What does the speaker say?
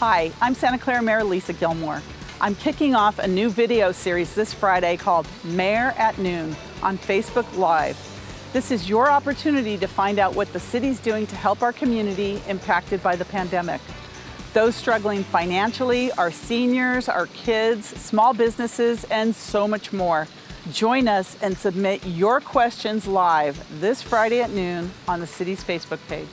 Hi, I'm Santa Clara Mayor Lisa Gillmor. I'm kicking off a new video series this Friday called Mayor at Noon on Facebook Live. This is your opportunity to find out what the city's doing to help our community impacted by the pandemic. Those struggling financially, our seniors, our kids, small businesses, and so much more. Join us and submit your questions live this Friday at noon on the city's Facebook page.